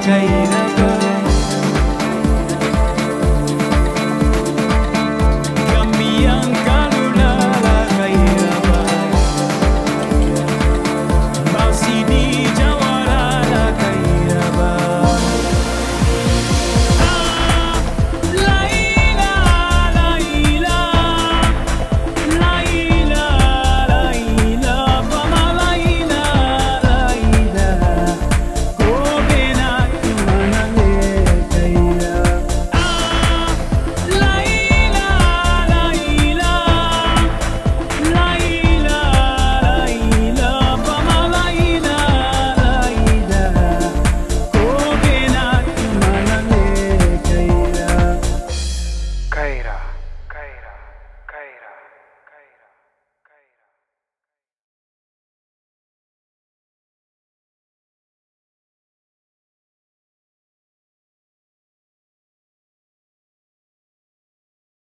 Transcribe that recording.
चाहिए